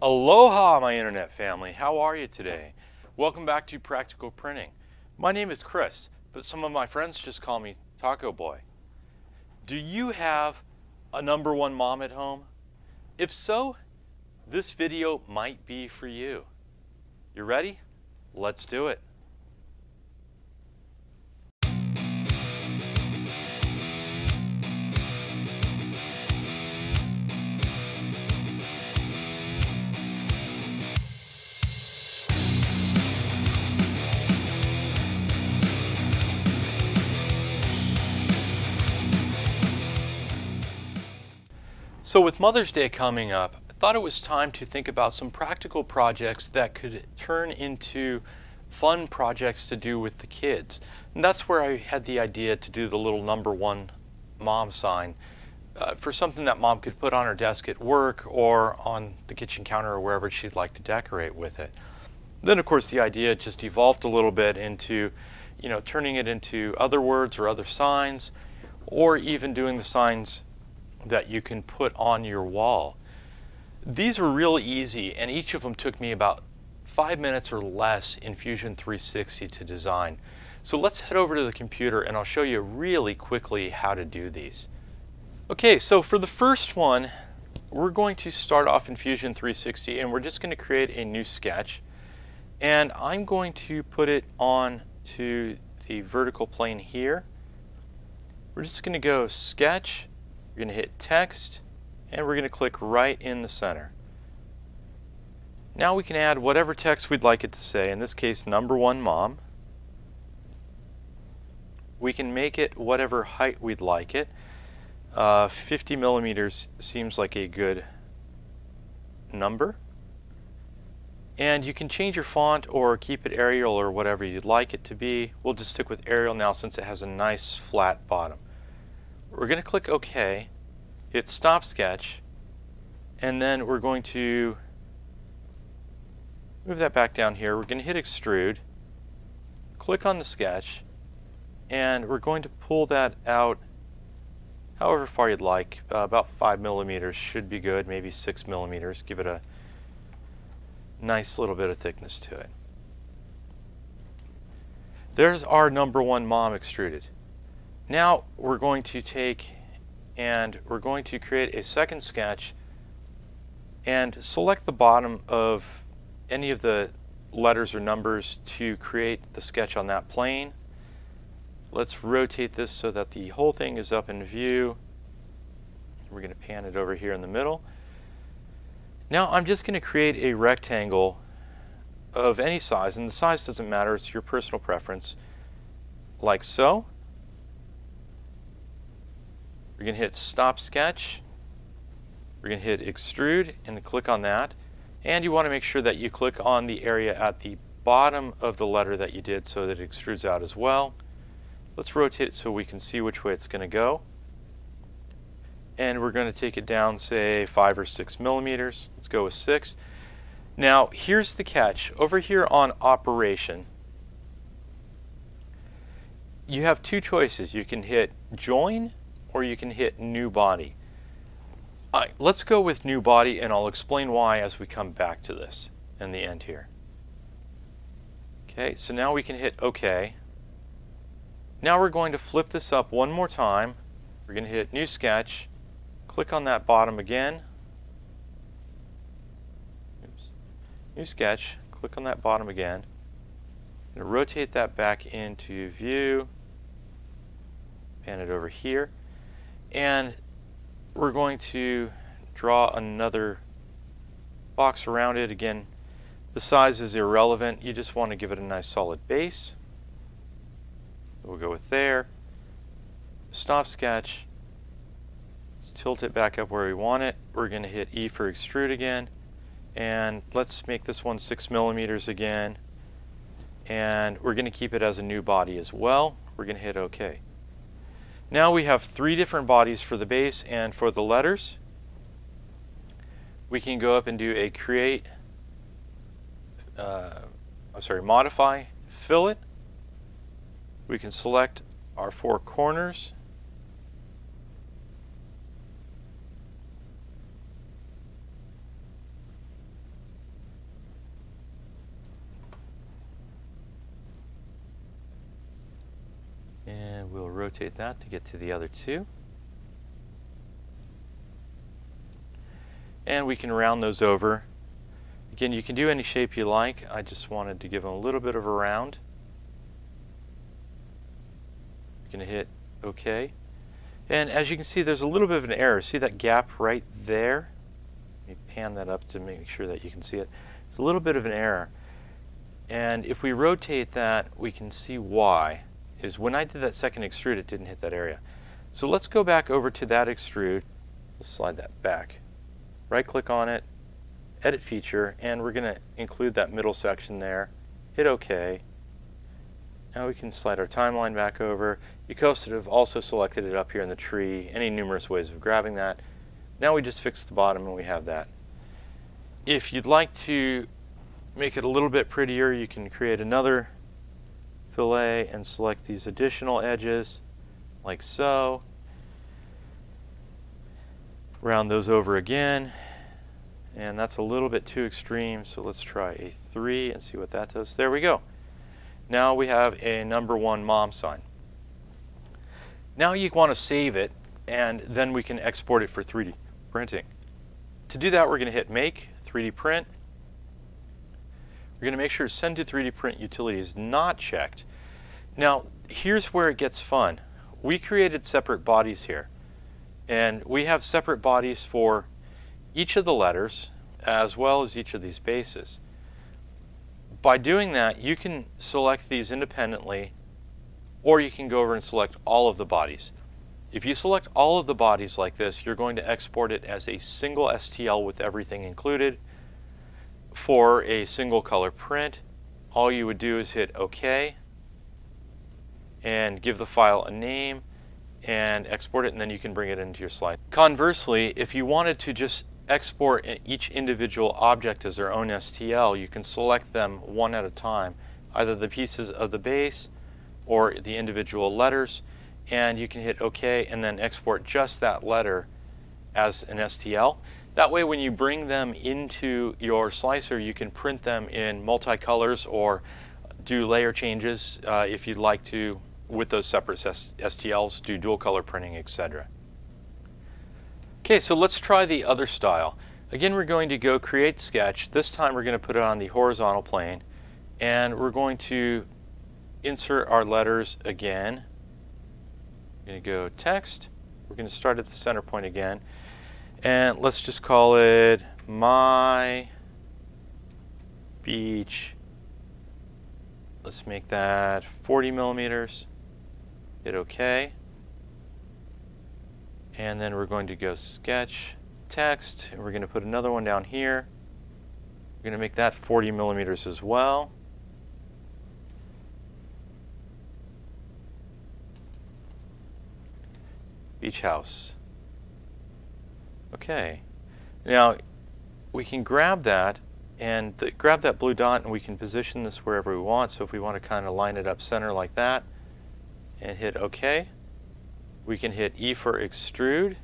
Aloha, my internet family. How are you today? Welcome back to Practical Printing. My name is Chris, but some of my friends just call me Taco Boy. Do you have a number one mom at home? If so, this video might be for you. You ready? Let's do it. So with Mother's Day coming up, I thought it was time to think about some practical projects that could turn into fun projects to do with the kids. And that's where I had the idea to do the little number one mom sign uh, for something that mom could put on her desk at work or on the kitchen counter or wherever she'd like to decorate with it. Then of course the idea just evolved a little bit into, you know, turning it into other words or other signs or even doing the signs that you can put on your wall. These are real easy and each of them took me about five minutes or less in Fusion 360 to design. So let's head over to the computer and I'll show you really quickly how to do these. Okay, so for the first one, we're going to start off in Fusion 360 and we're just going to create a new sketch. And I'm going to put it on to the vertical plane here. We're just going to go Sketch, we're going to hit text and we're going to click right in the center. Now we can add whatever text we'd like it to say, in this case number one mom. We can make it whatever height we'd like it. Uh, 50 millimeters seems like a good number. And you can change your font or keep it Arial or whatever you'd like it to be. We'll just stick with Arial now since it has a nice flat bottom. We're going to click OK, hit Stop Sketch, and then we're going to move that back down here. We're going to hit Extrude, click on the sketch, and we're going to pull that out however far you'd like. Uh, about 5 millimeters should be good, maybe 6 millimeters. Give it a nice little bit of thickness to it. There's our number one mom extruded. Now we're going to take and we're going to create a second sketch and select the bottom of any of the letters or numbers to create the sketch on that plane. Let's rotate this so that the whole thing is up in view. We're going to pan it over here in the middle. Now I'm just going to create a rectangle of any size, and the size doesn't matter, it's your personal preference, like so. We're going to hit Stop Sketch. We're going to hit Extrude and click on that. And you want to make sure that you click on the area at the bottom of the letter that you did so that it extrudes out as well. Let's rotate it so we can see which way it's going to go. And we're going to take it down, say, 5 or 6 millimeters. Let's go with 6. Now, here's the catch. Over here on Operation, you have two choices. You can hit Join or you can hit new body. Right, let's go with new body and I'll explain why as we come back to this in the end here. Okay, so now we can hit OK. Now we're going to flip this up one more time. We're going to hit new sketch, click on that bottom again. Oops. New sketch, click on that bottom again. Rotate that back into view. Pan it over here. And we're going to draw another box around it. Again, the size is irrelevant. You just want to give it a nice solid base. We'll go with there. Stop sketch. Let's tilt it back up where we want it. We're going to hit E for extrude again. And let's make this one 6 millimeters again. And we're going to keep it as a new body as well. We're going to hit OK. Now we have three different bodies for the base and for the letters. We can go up and do a create, uh, I'm sorry, modify, fillet. We can select our four corners. Rotate that to get to the other two. And we can round those over. Again, you can do any shape you like. I just wanted to give them a little bit of a round. Going to hit OK. And as you can see, there's a little bit of an error. See that gap right there? Let me pan that up to make sure that you can see it. It's a little bit of an error. And if we rotate that, we can see why. Is when I did that second extrude, it didn't hit that area. So let's go back over to that extrude. Let's slide that back. Right click on it, edit feature, and we're going to include that middle section there. Hit OK. Now we can slide our timeline back over. You could have also selected it up here in the tree, any numerous ways of grabbing that. Now we just fix the bottom and we have that. If you'd like to make it a little bit prettier, you can create another fillet and select these additional edges like so. Round those over again. And that's a little bit too extreme, so let's try a 3 and see what that does. There we go. Now we have a number one mom sign. Now you want to save it, and then we can export it for 3D printing. To do that, we're going to hit Make, 3D Print. We're going to make sure Send to 3D Print Utility is not checked. Now, here's where it gets fun. We created separate bodies here. And we have separate bodies for each of the letters as well as each of these bases. By doing that, you can select these independently or you can go over and select all of the bodies. If you select all of the bodies like this, you're going to export it as a single STL with everything included for a single color print. All you would do is hit OK and give the file a name and export it and then you can bring it into your slide. Conversely, if you wanted to just export each individual object as their own STL, you can select them one at a time, either the pieces of the base or the individual letters, and you can hit OK and then export just that letter as an STL. That way when you bring them into your slicer, you can print them in multicolors or do layer changes uh, if you'd like to with those separate STLs, do dual color printing, etc. Okay, so let's try the other style. Again, we're going to go create sketch. This time we're going to put it on the horizontal plane and we're going to insert our letters again. We're going to go text. We're going to start at the center point again. And let's just call it my beach. Let's make that 40 millimeters. Hit OK. And then we're going to go sketch text. And we're going to put another one down here. We're going to make that 40 millimeters as well. Beach house okay now we can grab that and grab that blue dot and we can position this wherever we want so if we want to kind of line it up center like that and hit OK we can hit E for extrude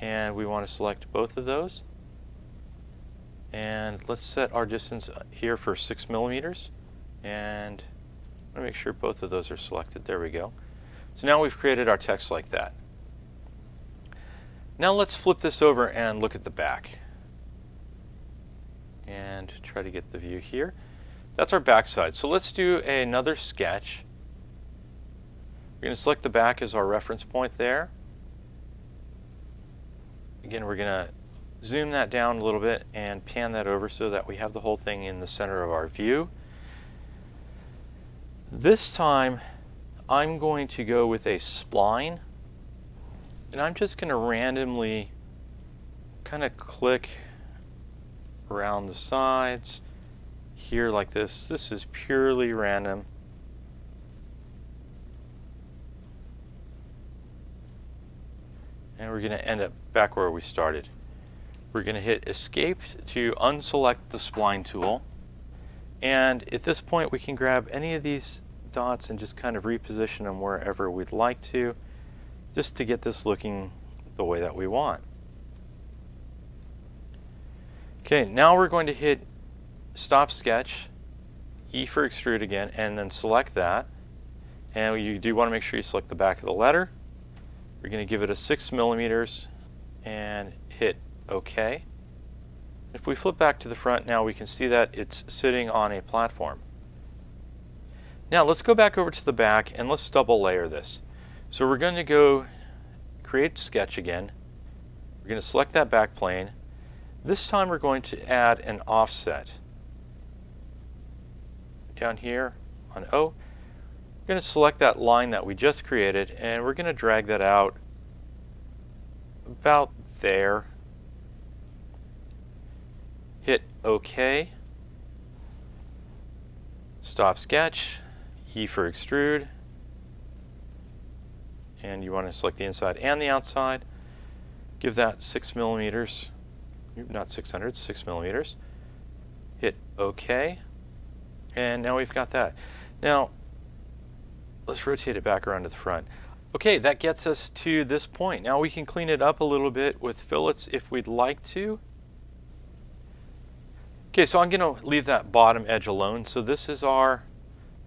and we want to select both of those. And let's set our distance here for 6 millimeters. And I want to make sure both of those are selected. There we go. So now we've created our text like that. Now let's flip this over and look at the back. And try to get the view here. That's our back side. So let's do another sketch. We're going to select the back as our reference point there. Again, we're going to zoom that down a little bit and pan that over so that we have the whole thing in the center of our view. This time, I'm going to go with a spline and I'm just going to randomly kind of click around the sides here like this. This is purely random. and we're going to end up back where we started. We're going to hit escape to unselect the spline tool and at this point we can grab any of these dots and just kind of reposition them wherever we'd like to just to get this looking the way that we want. Okay, now we're going to hit stop sketch, E for extrude again, and then select that. And you do want to make sure you select the back of the letter. We're going to give it a 6 millimeters and hit OK. If we flip back to the front now we can see that it's sitting on a platform. Now let's go back over to the back and let's double layer this. So we're going to go create sketch again. We're going to select that back plane. This time we're going to add an offset. Down here on O, we're going to select that line that we just created and we're going to drag that out about there. Hit OK. Stop sketch. E for extrude. And you want to select the inside and the outside. Give that 6 millimeters, not 600, 6 millimeters. Hit OK. And now we've got that. Now, let's rotate it back around to the front. Okay, that gets us to this point. Now we can clean it up a little bit with fillets if we'd like to. Okay, so I'm going to leave that bottom edge alone. So this is our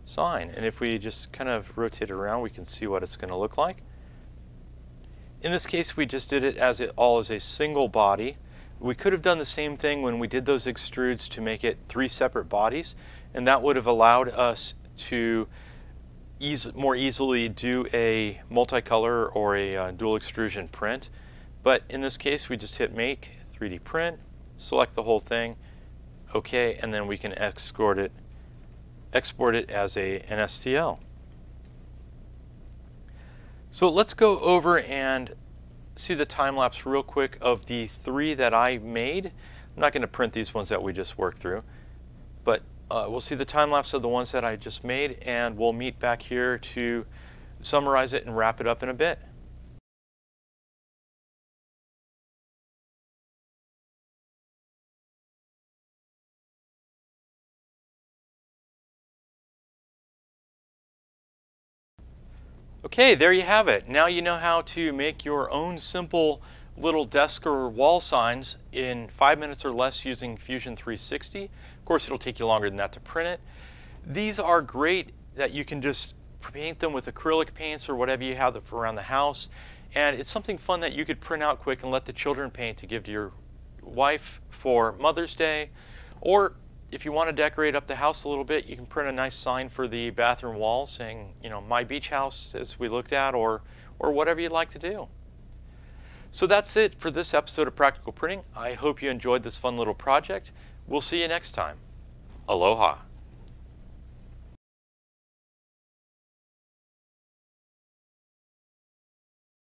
sign. And if we just kind of rotate it around, we can see what it's going to look like. In this case, we just did it as it all as a single body. We could have done the same thing when we did those extrudes to make it three separate bodies, and that would have allowed us to ease, more easily do a multicolor or a uh, dual extrusion print. But in this case, we just hit Make, 3D Print, select the whole thing, OK, and then we can export it export it as a, an STL. So let's go over and see the time lapse real quick of the three that I made. I'm not going to print these ones that we just worked through, but uh, we'll see the time lapse of the ones that I just made and we'll meet back here to summarize it and wrap it up in a bit. Okay, there you have it. Now you know how to make your own simple little desk or wall signs in five minutes or less using Fusion 360. Of course, it'll take you longer than that to print it. These are great that you can just paint them with acrylic paints or whatever you have around the house. And it's something fun that you could print out quick and let the children paint to give to your wife for Mother's Day or if you want to decorate up the house a little bit, you can print a nice sign for the bathroom wall saying, you know, my beach house as we looked at or, or whatever you'd like to do. So that's it for this episode of Practical Printing. I hope you enjoyed this fun little project. We'll see you next time. Aloha.